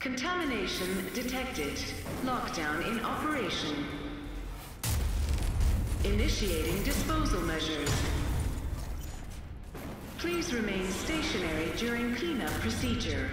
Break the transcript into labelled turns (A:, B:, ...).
A: Contamination detected. Lockdown in operation. Initiating disposal measures. Please remain stationary during cleanup procedure.